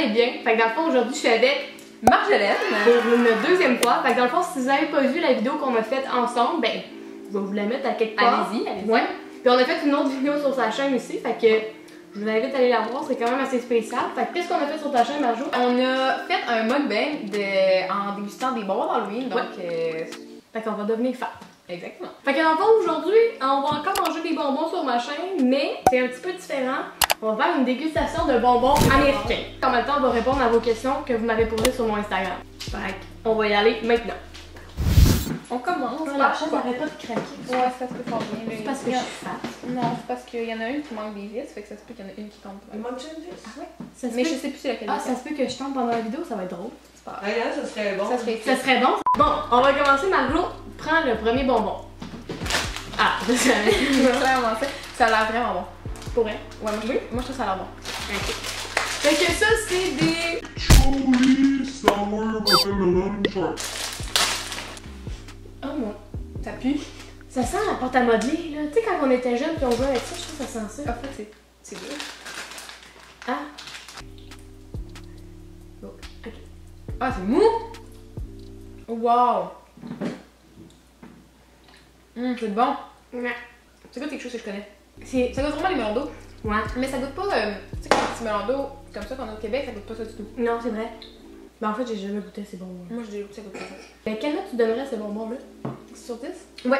allez bien. Fait que dans le fond, aujourd'hui, je suis avec Marjolaine. pour une deuxième fois. Fait que dans le fond, si vous n'avez pas vu la vidéo qu'on a faite ensemble, ben, je vais vous la mettre à quelque part. Allez-y, allez-y. Ouais. Puis on a fait une autre vidéo sur sa chaîne aussi. Fait que je vous invite à aller la voir, c'est quand même assez spécial. Fait que qu'est-ce qu'on a fait sur ta chaîne, Marjo? On a fait un mukbang de... en dégustant des bonbons d'Halloween, donc... euh, Fait qu'on va devenir fan. Exactement. Fait que dans le fond, aujourd'hui, on va encore manger des bonbons sur ma chaîne, mais c'est un petit peu différent. On va faire une dégustation de bonbons américains. En même temps, on va répondre à vos questions que vous m'avez posées sur mon Instagram? Fait qu'on va y aller maintenant. On commence la par chaise quoi? arrête pas de craquer. Ouais, ça se peut fort bien. C'est parce que je suis fat. Non, c'est parce qu'il y en a une qui manque des vis, fait que ça se peut qu'il y en a une qui tombe. Il manque une vis? Ah ouais? Mais je sais plus c'est laquelle. Ah, ça se peut que je tombe pendant la vidéo, ça va être drôle. C'est pas grave. Regarde, ça serait bon. Ça serait Ça serait bon. Bon, on va commencer. Marjo, prends le premier bonbon. Ah, je savais. Clairement, ça, ça a l'air vraiment bon. Pour vrai? Ouais, moi, je, moi, je trouve ça a l'air bon. Ok. Fait que ça, c'est des. Sour Watermelon. Oh mon. Ça pue. Ça sent la pâte à modeler, là. Tu sais, quand on était jeunes puis on jouait avec ça, je trouve que ça sent ça. En fait, c'est, c'est dur. Ah. Ah, c'est mou! Wow! Hum, c'est bon. Ça goûte quelque chose que je connais? Ça goûte vraiment les melons d'eau. Ouais. Mais ça goûte pas, euh, tu sais, quand un petit melon d'eau comme ça qu'on a au Québec, ça goûte pas ça du tout. Non, c'est vrai. Mais en fait, j'ai jamais goûté ces bonbons. Moi, je dis que ça goûte pas ça. Mais quelle note tu donnerais à ces bonbons-là? Sur 10? Ouais.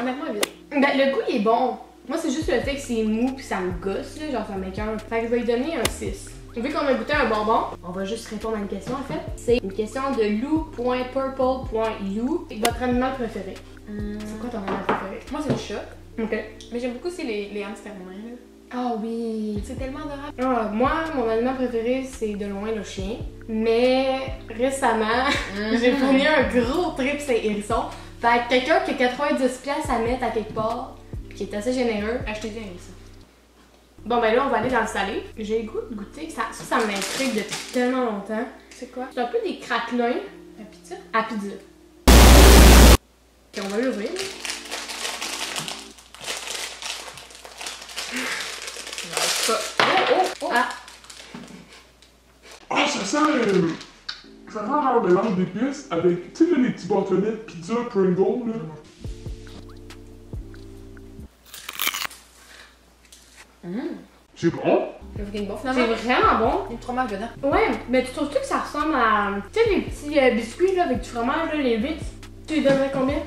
Honnêtement, 8. Ben, le goût, il est bon. Moi, c'est juste le fait que c'est mou puis ça me gosse, là. Genre, ça m'écoeure. Fait que je vais lui donner un 6. Vu qu'on a goûté un bonbon, on va juste répondre à une question, en fait. C'est une question de lou.purple.lou. Votre animal préféré? C'est quoi ton animal préféré? Moi, c'est le chat. Ok. Mais j'aime beaucoup aussi les, les hamsters là. Ah oui. C'est tellement adorable. Ah, moi, mon animal préféré, c'est de loin le chien. Mais récemment, j'ai fourni un gros trip, c'est hérisson. Fait que quelqu'un qui a 90 pièces à mettre à quelque part, puis qui est assez généreux. Achetez-y un ça. Bon, ben là, on va aller dans le salé. J'ai le goût de goûter. Ça, ça, ça m'intrigue depuis tellement longtemps. C'est quoi? C'est un peu des craquelins Un pizza? à pizza. Ok, on va l'ouvrir. Pas. Oh, oh, oh! Ah, Ah, ça sent. euh, Ça sent genre un mélange d'épices avec. Tu sais, les petits bâtonnets de pizza Pringle, là. Mmh. C'est bon? Le c'est vraiment bon. Il y a du fromage dedans. Ouais, mais tu trouves-tu que ça ressemble à. Tu sais, les petits euh, biscuits là, avec du fromage, là, les 8 Tu lui donnerais combien?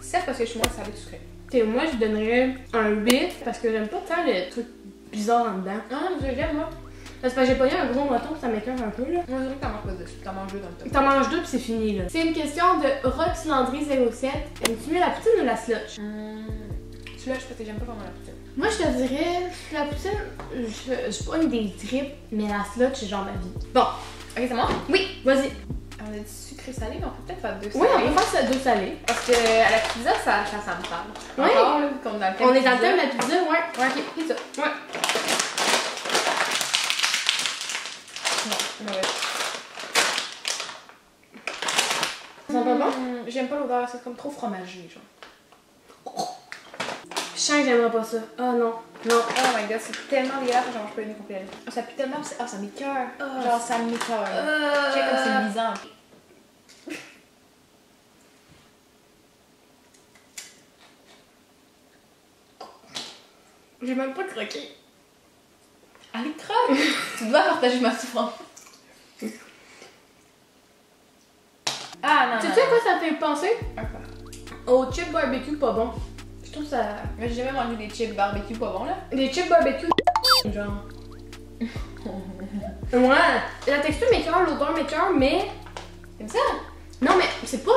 Certes, parce que je suis moins salée sucré. Tu sais, moi, je donnerais un 8 parce que j'aime pas tant les trucs bizarres en dedans. Ah, je j'aime, moi. Parce que j'ai pas eu un gros moton, ça m'écoeure un peu là. Moi, je dirais que t'en manges pas dessus. T'en manges deux dans le top. T'en manges deux puis c'est fini là. C'est une question de Rox Landry 07. Aimes-tu mieux la poutine ou la slotch? Mmh. Celui-là, je pense que j'aime pas vraiment la poutine. Moi je te dirais, la poutine, je, je pas une des tripes, mais la slotch c'est genre ma vie. Bon, Ok, c'est moi? oui, vas-y. On a dit sucré salé, mais on peut peut-être faire deux Oui, on salés. peut faire ça deux salés. Parce que à la pizza, ça, ça, ça me parle. Ouais. Encore, là, dans le On est dans le thème de la pizza, ouais. Ouais, ok, pizza. Ouais. Non. Ça sent pas? Bon? Mmh, J'aime pas l'odeur, c'est comme trop fromagé, genre. Je sens que j'aimerais pas ça. Oh non, non. Oh my god, c'est tellement dégueulasse j'en mange pas une complète. Oh, ça pue tellement, c'est- oh, ça m'écoeure. Ah, genre, ça m'écoeure. Euh... Tu sais, comme c'est lisant. J'ai même pas croqué. Allez, croque! tu dois partager ma souffrance. Ah non, Tu non, sais quoi ça fait penser? Au chip barbecue pas bon. Je trouve ça. Mais j'ai jamais mangé des chips barbecue pas bons là. Des chips barbecue, genre. ouais. La texture m'écoeure, l'odeur m'écoeure, mais. Comme ça? Non, mais c'est pas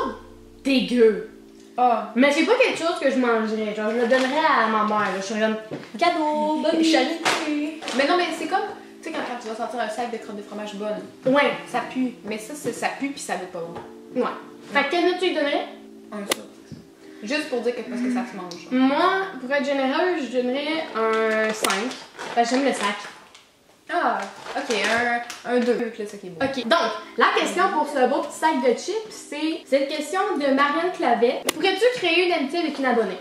dégueu. Ah. Mais c'est pas quelque chose que je mangerais. Genre, je le donnerais à ma mère. là. Je serais comme cadeau, bonne charité. Mais non, mais c'est comme, tu sais, quand, quand tu vas sortir un sac de crottes de fromage bonne, Ouais, ça pue. Mais ça, ça pue puis ça goûte pas bon. ouais. Fait que quelle note tu lui donnerais? Un ça. Juste pour dire que parce que ça se mange. Moi, pour être généreuse, je donnerais un 5. Parce que j'aime le sac. Ah, ok, un, un 2. Là, ça qui est bon. Ok, donc, la question pour ce beau petit sac de chips, c'est cette question de Marianne Clavet. Pourrais-tu créer une amitié avec une abonnée?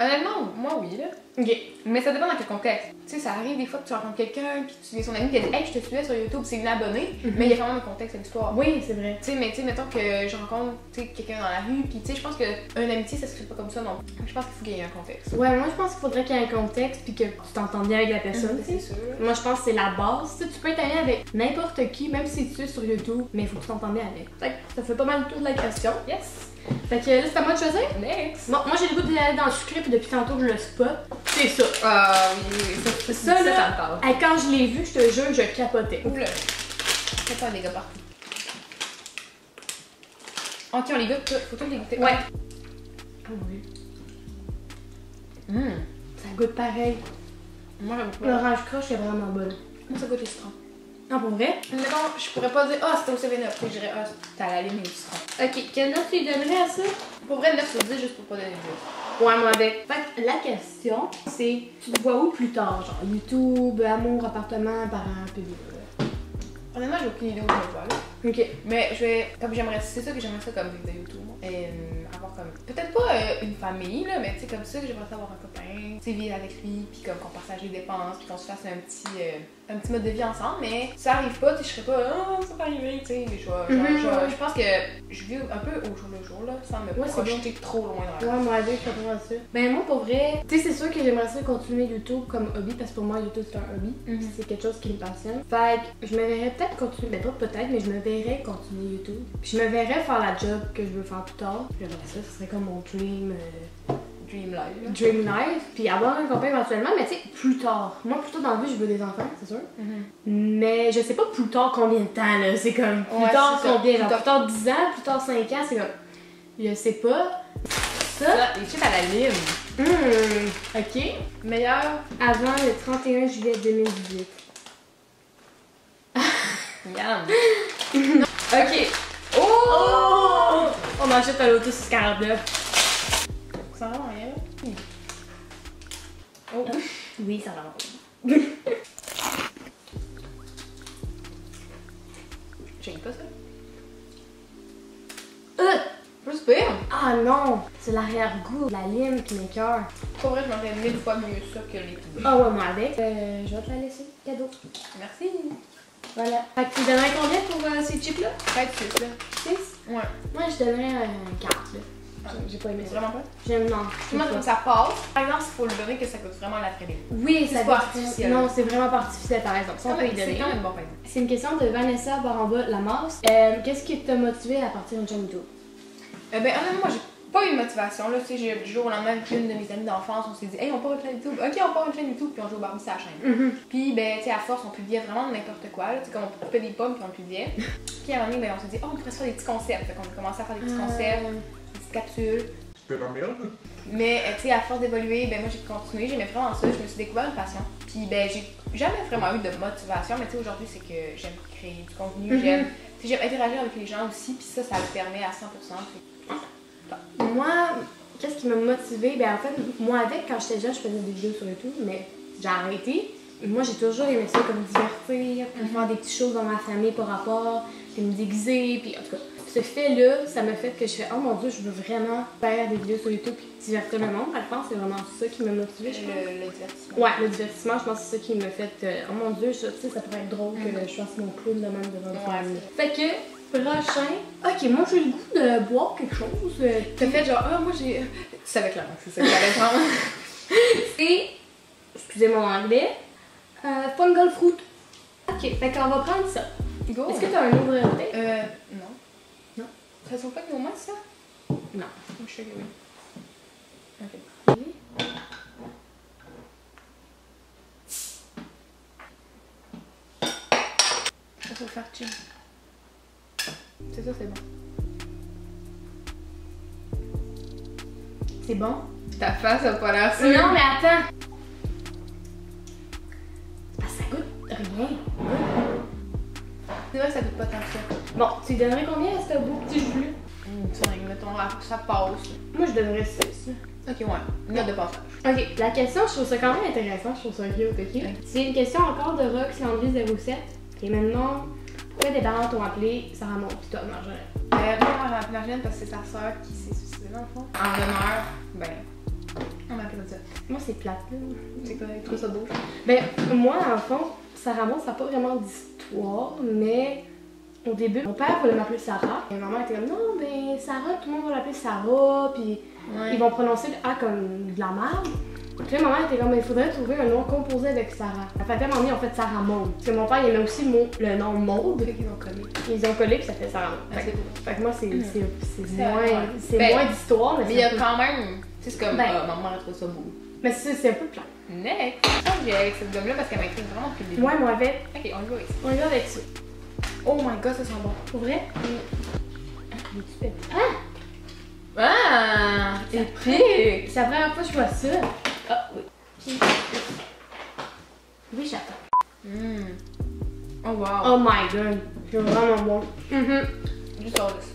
Honnêtement, moi, oui, là. Ok. Mais ça dépend dans quel contexte. Tu sais, ça arrive des fois que tu rencontres quelqu'un, puis tu es son ami, qui a dit Hey, je te suivais sur YouTube, c'est une abonnée, Mhm. mais il y a quand même un contexte à l'histoire. Oui, c'est vrai. Tu sais, mais tu sais, mettons que je rencontre quelqu'un dans la rue, puis tu sais, je pense qu'une amitié, ça se fait pas comme ça, non. Je pense qu'il faut qu'il y ait un contexte. Ouais, moi je pense qu'il faudrait qu'il y ait un contexte puis que tu t'entendes bien avec la personne. sais. c'est sûr. Moi je pense que c'est la base. Tu peux être ami avec n'importe qui, même si tu es sur YouTube, mais il faut que tu t'entendes bien avec. Ça fait pas mal le tour de la question. Yes! Fait que là c'est à moi de choisir. Next! Bon, moi j'ai le goût d'aller dans le sucré puis depuis tantôt je le spot. C'est ça. Ah oui, oui, ça, Ça, ça, là- ça me parle. Hey, quand je l'ai vu, je te jure, je capotais. Oula! Fais pas des gars partout. Ok, on les goûte, tout- faut tous les goûter? Ouais. Ah oui. Hum. Ça goûte pareil. Moi, j'aime beaucoup. L'orange croche est vraiment bonne. Moi, ça goûte le citron. Pour vrai? Mettons, je pourrais pas dire, ah, c'était au 7-Up. Je dirais, ah, c'était à la lime et du citron. Ok, quelle note tu lui donnerais à ça? Pour vrai, 9 sur 10, juste pour pas donner de Ouais, moi avec. Fait que la question, c'est tu te vois où plus tard? Genre YouTube, amour, appartement, parents, puis Honnêtement, j'ai aucune idée où je me vois, là. Ok. Mais je vais. Comme j'aimerais. C'est ça que j'aimerais ça comme vidéo YouTube. moi. Et euh, avoir comme. Peut-être pas euh, une famille, là, mais tu sais, comme ça, que j'aimerais ça avoir un copain. Tu sais, vivre avec lui, puis comme qu'on partage les dépenses, puis qu'on se fasse un petit. euh, un petit mode de vie ensemble. Mais si ça arrive pas, je serais pas. Oh, ça va arriver, tu sais. mais Je Mhm. je pense que je vis un peu au jour le jour, là, sans me Ouais, c'est projeter trop loin dans la Ouais, moi je comprends ça. Ben, moi pour vrai, tu sais, c'est sûr que j'aimerais ça continuer YouTube comme hobby parce que pour moi, YouTube c'est un hobby. Mhm. C'est quelque chose qui me passionne. Fait que je me verrais peut-être continuer, ben pas peut-être, mais je me verrais continuer YouTube. Puis je me verrais faire la job que je veux faire plus tard. Puis après ça, ce serait comme mon dream. euh, Dream Life. là. Dream life, puis avoir un copain éventuellement, mais tu sais, plus tard. Moi, plus tard dans la vie, je veux des enfants, c'est sûr. Mhm. Mais je sais pas plus tard combien de temps, là. C'est comme plus Ouais, tard combien, Plus genre tard. plus tard 10 ans, plus tard 5 ans, c'est comme. Je sais pas. Ça, Ça, les chips à la lime. hum, ok. Meilleur. Avant le 31 juillet 2018. Yum. ok. Oh! On achète un Lotus 49. Ça rend rien, là. Oh. Oui, ça va. J'aime pas ça. Euh! Plus pire. Ah non! C'est l'arrière-goût la lime qui m'écoeure. Pour vrai, je m'aurais mille fois mieux ça que les. Ah ouais, moi avec. Euh, je vais te la laisser. Cadeau. Merci. Voilà. Fait que tu donnerais combien pour euh, ces chips-là? Faites c'est ça. 6? Ouais. Moi, je donnerais un 4. Là. J'ai- pas aimé ça. Vraiment pas? J'aime, non. je Moi, comme ça passe? Par exemple, il faut le donner que ça coûte vraiment la crédit. Oui, C'est ça pas artificiel. Non, c'est vraiment pas artificiel, t'as raison. Ça, on peut y C'est donner. quand même bon, par exemple. C'est une question de Vanessa Baramba Lamas. Euh, Qu'est-ce qui t'a motivé à partir d'une chaîne YouTube? Euh, ben, honnêtement, moi, j'ai pas eu de motivation. Là, tu sais, j'ai- du jour au lendemain, une de mes amies d'enfance, on s'est dit, hey, on part une chaîne YouTube. Ok, on part une chaîne YouTube, puis on joue au Barbie sur la chaîne. Puis, ben, tu sais, à force, on publiait vraiment n'importe quoi. Tu sais, comme on coupait des pommes, puis on publiait. puis, à un moment donné, ben, on s'est dit, oh, on pourrait se faire des petits concepts. Fait qu'on a commencé à faire des petits concepts, des petites capsules. C'était la merde. Mais, euh, tu sais, à force d'évoluer, ben, moi, j'ai continué. J'aimais vraiment ça. Je me suis découvert une passion. Puis, ben, j'ai jamais vraiment eu de motivation. Mais, tu sais, aujourd'hui, c'est que j'aime créer du contenu. Mhm. J'aime, j'aime interagir avec les gens aussi. Puis, ça, ça le permet à 100%. Fait Moi, qu'est-ce qui m'a motivé? Ben en fait, moi avec, quand j'étais jeune, je faisais des vidéos sur YouTube, mais j'ai arrêté. Moi, j'ai toujours aimé ça, comme divertir, puis faire des petites choses dans ma famille par rapport, puis me déguiser, puis en tout cas. Ce fait-là, ça m'a fait que je fais Oh mon dieu, je veux vraiment faire des vidéos sur YouTube puis divertir le monde. Je pense que c'est vraiment ça qui m'a motivé, je le, le divertissement. Ouais, le divertissement, je pense que c'est ça qui m'a fait euh, Oh mon dieu, ça, tu sais, ça pourrait être drôle que je fasse mon clown de même devant Ouais, famille. Fait que, prochain. Ok, moi j'ai le goût de boire quelque chose. euh, T'as fait genre, ah, moi j'ai. Tu savais clairement que c'est ça que. Et, excusez mon anglais, euh, fungal fruit. Ok, fait qu'on va prendre ça. Est-ce que tu as un thé? Euh. Non. Ça sent pas nos mains, ça? Non. Je suis que oui. Ok. Ça faut faire chill. C'est ça, c'est bon. C'est bon? Ta face a pas l'air sûre. Non, mais attends! Bon, tu lui donnerais combien à ce beau petit jus? Hum, tu sais, mettons, là, ça passe. Moi, je donnerais 6. Ok, ouais. Note de passage. Ok, la question, je trouve ça quand même intéressant, je trouve ça cute, ok? C'est une question encore de Rox Landry07. Et maintenant, pourquoi tes parents t'ont appelé Sarah Maud pis toi, Marjolaine? Euh, moi, Marjolaine, parce que c'est sa soeur qui s'est suicidée dans le fond. En demeure, ben, On m'appelle ça. Moi, c'est plate, là. C'est quoi, tu trouves ça beau? Ben, moi, en fond, Sarah Maud, ça n'a pas vraiment d'histoire, mais au début, mon père voulait m'appeler Sarah. Et maman était comme, non, ben, Sarah, tout le monde va l'appeler Sarah, puis ils vont prononcer le A comme de la merde. Puis là, maman était comme, il faudrait trouver un nom composé avec Sarah. Elle fait tellement en fait Sarah Maud. Parce que mon père, il aimait aussi le, mot, le nom Maud. Fait qu'ils ont collé. Ils ont collé, puis ça fait Sarah Maud. Ah, Fait, c'est que- beau. fait que moi, c'est moins, c'est Ben, moins d'histoire, mais, Mais il y a peu- quand même. Tu sais, c'est comme. Ben. Ah, maman a trouvé ça beau. mais c'est c'est un peu plat. Next! Je pense que j'ai avec cette gomme-là parce qu'elle m'intrigue vraiment depuis le début. Ouais, moi, avec, Ok, on y va avec ça. on y va avec ça. Oh my god, ça sent bon. Pour vrai? Ah, fais- Ah! Ah! Épique! C'est la première fois que je vois ça. Ah, oui. Oui, j'attends. Hum. Oh wow. Oh my god, c'est vraiment bon. Mhm. Juste hors de ça.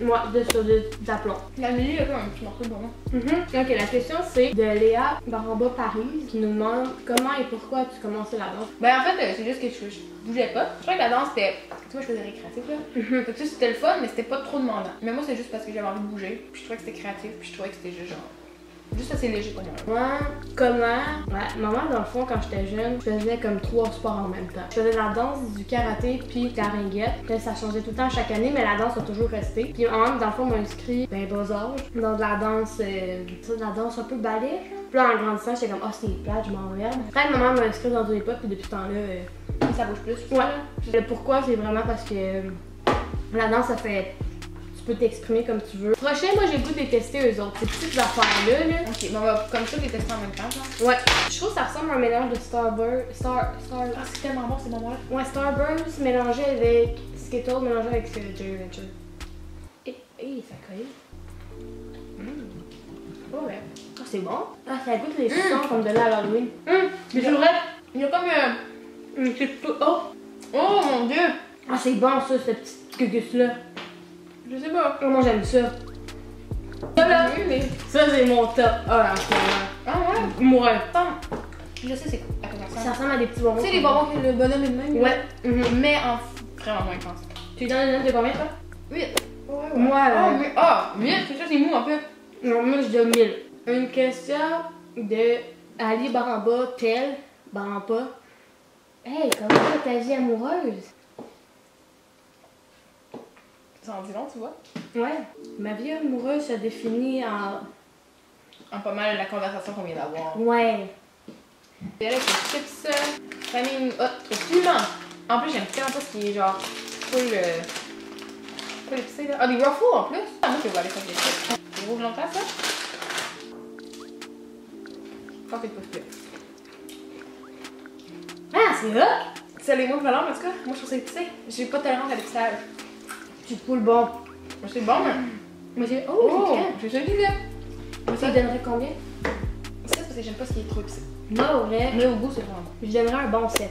Moi, de sur de d'aplomb. La y a comme un petit morceau de bonbon. Mhm. Ok, la question c'est de Léa Baramba Paris qui nous demande comment et pourquoi tu commençais la danse. Ben en fait, euh, c'est juste que je, je bougeais pas. Je crois que la danse c'était. Tu vois, je faisais récréatif là. Fait que ça, c'était le fun, mais c'était pas trop demandant. Mais moi, c'est juste parce que j'avais envie de bouger. Puis je trouvais que c'était créatif. Puis je trouvais que c'était juste genre. Juste assez léger pour moi. Moi, comment? Ouais, maman, dans le fond, quand j'étais jeune, je faisais comme trois sports en même temps. Je faisais la danse, du karaté, puis de la ringuette. Là, ça changeait tout le temps chaque année, mais la danse a toujours resté. Puis maman, dans le fond, m'a inscrit, ben, bas âge, dans de la danse, euh, tu sais, de la danse un peu ballet. Puis là, en grandissant, j'étais comme, ah, c'est plate, je m'emmerde. Après, maman m'a inscrit dans une époque, puis depuis ce temps-là, euh, ça bouge plus. Ouais. Le pourquoi, c'est vraiment parce que euh, la danse, ça fait. Tu peux t'exprimer comme tu veux. Prochain, moi, j'ai le goût de les tester eux autres. Ces petites affaires-là, là. Ok, bon, on va comme ça les tester en même temps, genre. Ouais. Je trouve que ça ressemble à un mélange de Starburst. Star. Star. Ah, c'est tellement bon ces bonbons-là. Ouais, Starburst mélangé avec Skittles mélangé avec euh, Jerry Venture. Et, et ça colle. Ouais. Ah, c'est bon. Ah, ça goûte les suçons comme de là à l'Halloween. Hum, mais je voudrais. Il y a comme. euh, c'est tout. Oh! Oh mon dieu! Ah, c'est bon ça, cette petite gugus-là. Je sais pas. Oh, moi, j'aime ça? Ça là. Ça, c'est mon top 1 en ce moment. Ah ouais? Moi. Attends. Je sais c'est quoi. À quoi ça Ça ressemble. à des petits bonbons. Tu sais, les bonbons que le bonhomme est de même. Ouais. Mhm. Mais en vraiment moins intense. Tu lui donnes une note de combien, toi? 8. Ouais, ouais. Moi, Ah, mais- ah, 8, c'est ça, c'est mou un peu. Non, moi, je donne 1000. Une question de Ali Baramba, tel, Baramba. Hey, comment va ta vie amoureuse? Ça en dit long, tu vois. Ouais. Ma vie amoureuse se définit en. En pas mal la conversation qu'on vient d'avoir. Ouais. Et avec les chips, famille hot, au piment. En plus, j'aime tellement pas ce qui est genre full. Euh, full épicé là. Ah, des ruffles en plus. Ah, moi, je vais aller faire des chips. C'est rouge longtemps, ça? Que c'est pas. Ah, c'est hot! C'est les mots violents, en tout cas. Moi, je trouve ça épicé. J'ai pas de tolérance à l'épicage. Tu te poules bon. Moi, c'est bon, mais. Moi, j'ai. Oh, Oh, c'est j'ai celui-là. Tu lui donnerais combien? Ça, c'est parce que j'aime pas ce qui est trop épicé. Moi, au vrai, Mais au goût, c'est vraiment bon. je donnerais un bon 7.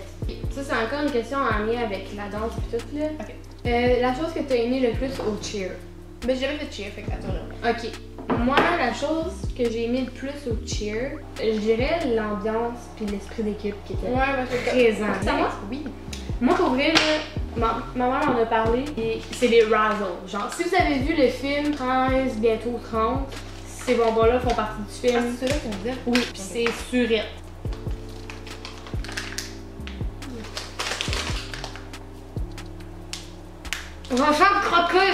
Ça, c'est encore une question en lien avec la danse et tout, là. Ok. Euh, la chose que tu as aimé le plus au cheer. Mais j'ai jamais fait de cheer, fait que attends, là. Ok. Moi, la chose que j'ai aimé le plus au cheer, je dirais l'ambiance puis l'esprit d'équipe qui était Ouais, bah, c'est présent. Ça, moi? Oui. Moi, pour vrai, là, ma, ma mère m'en a parlé et c'est les Razzles. Genre, si vous avez vu le film 13, bientôt 30, ces bonbons-là font partie du Ah, film. c'est ceux-là me disent. Oui, puis c'est surette. On va faire croquer!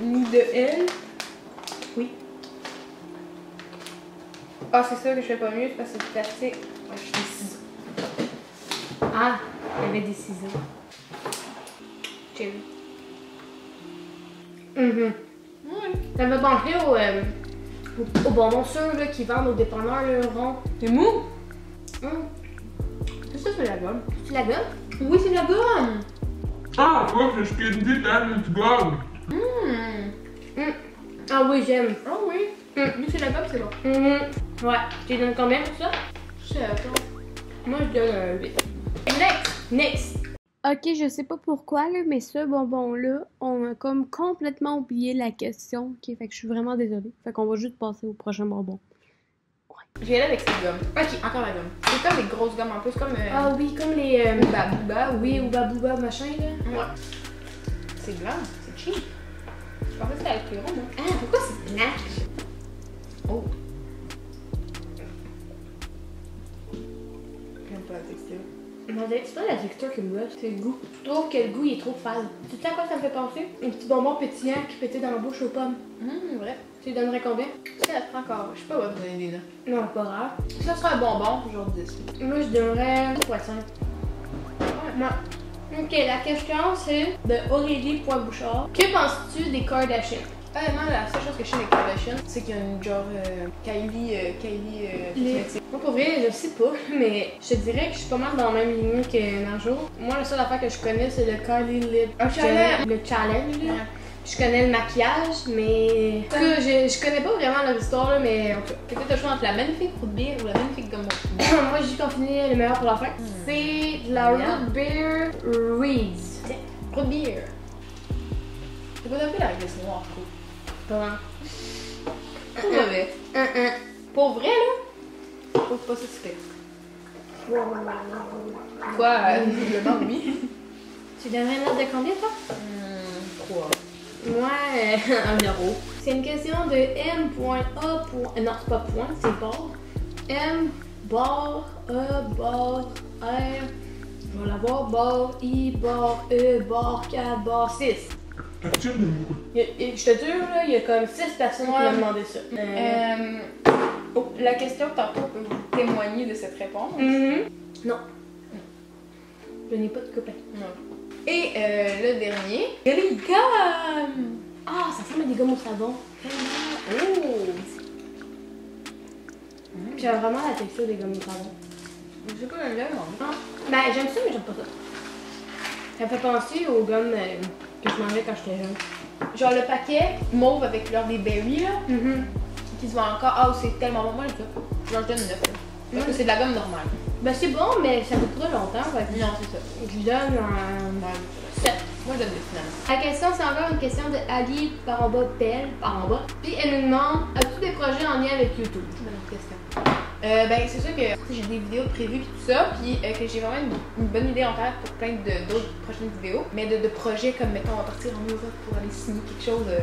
Ni de elle? Oui. Ah, c'est ça que je fais pas mieux, c'est parce que c'est plastique. Ah, je suis des ciseaux. Ah, il y avait des ciseaux. Mhm. Ça me penser au, euh, au, au bonbon sûr là, qui vendent au dépanneur, le rond. C'est mou? Hum. C'est ça, c'est la gomme. Tu la gomme? Oui, c'est la gomme! Ah, was ist Kind deines Gong? Hum. Ah oui, j'aime. Ah oui. Hum. Lui, c'est la gomme, c'est bon. Mhm. Ouais. Tu lui donnes combien pour ça? Je sais, attends. Moi, je donne un 8. Next! Next! Ok, je sais pas pourquoi, là, mais ce bonbon-là, on a comme complètement oublié la question. Ok, fait que je suis vraiment désolée. Fait qu'on va juste passer au prochain bonbon. Je vais aller avec cette gomme. Ok, encore la gomme. C'est comme des grosses gommes peu, c'est comme. Euh... Ah oui, comme les. Euh, Booba Booba, oui, ou babouba machin là. Ouais. C'est blanc, c'est cheap. Je pensais que c'était avec les ronds, moi. Ah, pourquoi c'est blanc? C'est pas la texture qui me gosse, c'est le goût. Je trouve que le goût il est trop fade. Tu sais à quoi ça me fait penser? Un petit bonbon pétillant qui pétait dans la bouche aux pommes. Hum, vrai. Tu lui donnerais combien? Ça prend encore. Je sais pas, vous donner notes. Non, pas grave. Ça sera un bonbon, genre 10. Moi, je donnerais 3,5. Ouais. Ok, la question c'est de Aurélie Poitbouchard. Que penses-tu des Kardashians? Honnêtement, la seule chose que je sais des Kardashians, c'est qu'il y a une genre euh, Kylie, euh, Kylie euh, Les-. Moi, pour vrai, je sais pas, mais je te dirais que je suis pas mal dans la même ligne que Marjo. Moi, la seule affaire que je connais, c'est le Kylie Lip challenge. Le challenge, là. Ouais. Je connais le maquillage, mais. En tout cas, je, je connais pas vraiment leur histoire, là, mais en tout cas. Fait que t'as le choix entre la magnifique root beer ou la magnifique gomme. Moi, j'ai confiné le meilleur pour la fin. C'est de la Yeah. Root Beer Reeds. Root beer. C'est pas un peu la réglisse noire, je trouve. Comment? Trop mauvais. Un, un. Pour vrai, là, trouve pas ça super. Quoi, euh, visiblement, oui. Tu donnerais une note de combien, toi? Hum, 3. Moi, euh, un euro. C'est une question de M.A. point- Non, c'est pas point, c'est bar. M, bar, E, bar, R. Je vais l'avoir, bar, I, bar, E, bar 4, bar 6. Je te jure, là, il y a comme 6 personnes qui Ouais. m'ont demandé ça. Euh, Euh, oh, la question tantôt peut vous témoigner de cette réponse? mhm. Non. Je n'ai pas de copain. Non. Et euh, le dernier, les gommes. Ah, ça ressemble à des gommes au savon. Oh! J'aime vraiment la texture des gommes au savon. Je sais pas, un gomme. Ah, ben j'aime ça, mais j'aime pas ça. Ça fait penser aux gommes euh, que je mangeais quand j'étais jeune. Genre le paquet mauve avec l'heure des berries là, qui se voit encore. Ah, c'est tellement bon. Moi, je. Genre, je donne 9 là. Parce que c'est de la gomme normale. Ben c'est bon, mais ça goûte pas longtemps. Fait Non, c'est ça. je lui donne un Ouais, 7. Moi, je donne 2 finalement. La question, c'est encore une question de Ali par en bas, Belle, par en bas. Puis elle nous demande As-tu des projets en lien avec YouTube? C'est une autre question. Euh, ben, c'est sûr que j'ai des vidéos prévues et tout ça, puis euh, que j'ai vraiment une, une bonne idée en tête pour plein d'autres prochaines vidéos. Mais de, de projets comme, mettons, on va partir en Europe pour aller signer quelque chose, euh,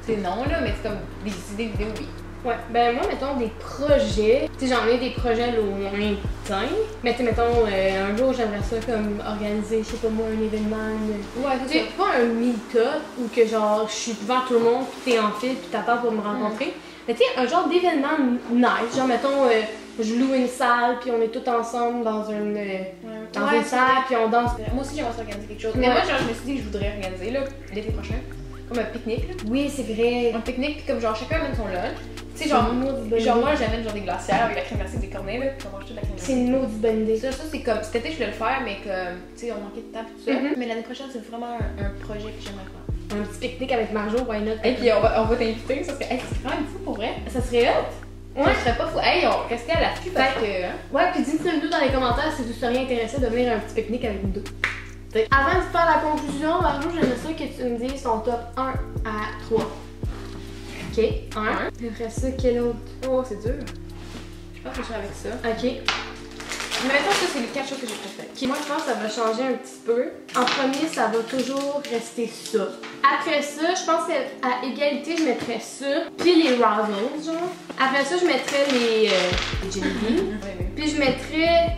c'est non là, mais c'est comme des idées vidéo, oui. Ouais, ben moi, mettons des projets. Tu sais, j'en ai des projets lointains. Mais tu sais, mettons, euh, un jour, j'aimerais ça comme organiser, je sais pas moi, un événement. une- Ouais, Tu sais, pas un meet-up où que genre, je suis devant tout le monde, puis t'es en file, puis t'attends pour me rencontrer. Mais tu sais, un genre d'événement nice. Genre, mettons, euh, je loue une salle, puis on est tous ensemble dans une, euh, dans Ouais, une c'est salle, puis on danse. Moi aussi, j'aimerais organiser quelque chose. Ouais. Mais moi, genre, je me suis dit que je voudrais organiser, là, l'été prochain, comme un pique-nique, là. Oui, c'est vrai. Un pique-nique, puis comme genre, chacun amène son lunch. Tu sais, C'est genre, genre idée. moi, j'amène genre des glacières avec la crème glacée des cornets, là, puis on mange toute la crème C'est glacée. une maudite bonne idée. Ça, ça c'est comme, cet été, je voulais le faire, mais comme, tu sais, on manquait de temps, tout ça. Mhm. Mais l'année prochaine, c'est vraiment un, un projet que j'aimerais faire. Un petit pique-nique avec Marjo, why not? Et puis, on va, on va t'inviter, ça serait, hey, c'est quand même fou pour vrai. Ça serait hot? Ouais. Ça serait pas fou. Hey, on restait à l'affût parce que, hein. Ouais, puis dites-le nous dans les commentaires si vous seriez intéressé de venir à un petit pique-nique avec nous deux. Avant de faire la conclusion, Marjo, j'aimerais ça que tu me dises ton top 1 à 3. Ok, 1. Après ça, quel autre? Oh, c'est dur. Je pense que je suis avec ça. Ok. Mais mettons, ça, c'est les quatre choses que j'ai préférées. Ok, moi je pense que ça va changer un petit peu. En premier, ça va toujours rester ça. Après ça, je pense qu'à égalité, je mettrais ça. Puis les Razzles, genre. Après ça, je mettrais les, euh, les Jelly Beans. Ouais. Puis je mettrais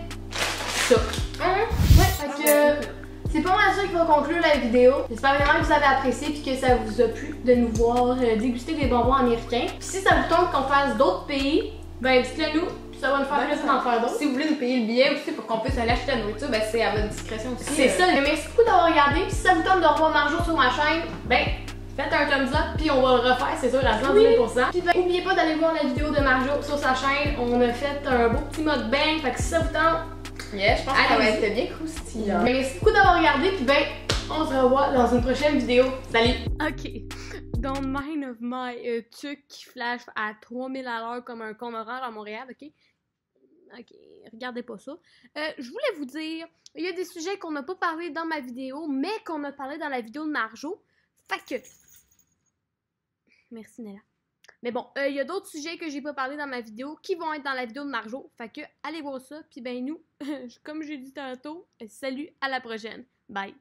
ça. Hein? Ouais, fait que c'est pas mal ça qui va conclure la vidéo. J'espère vraiment que vous avez apprécié puis que ça vous a plu de nous voir euh, déguster des bonbons américains. Puis si ça vous tente qu'on fasse d'autres pays, ben dites-le nous. Ça va nous faire Ouais, plaisir d'en faire d'autres. Si vous voulez nous payer le billet aussi pour qu'on puisse aller acheter la nourriture, ben c'est à votre discrétion aussi. C'est euh. ça. Merci beaucoup d'avoir regardé. Puis si ça vous tente de revoir Marjo sur ma chaîne, ben faites un thumbs up puis on va le refaire, c'est sûr, à 110 000 Puis ben, n'oubliez pas d'aller voir la vidéo de Marjo sur sa chaîne. On a fait un beau petit mode bang. Fait que si ça vous tente, Yeah, je pense que ça va être bien croustillant. Merci beaucoup d'avoir regardé, puis ben, on se revoit dans une prochaine vidéo. Salut! Ok. Don't mind of my euh, qui flash à 3000 à l'heure comme un con à Montréal, ok? Ok, regardez pas ça. Euh, je voulais vous dire, il y a des sujets qu'on n'a pas parlé dans ma vidéo, mais qu'on a parlé dans la vidéo de Marjo. Fait que. Merci Nella. Mais bon, euh, il y a d'autres sujets que j'ai pas parlé dans ma vidéo qui vont être dans la vidéo de Marjo. Fait que allez voir ça. Puis ben nous, comme j'ai dit tantôt, euh, salut à la prochaine. Bye.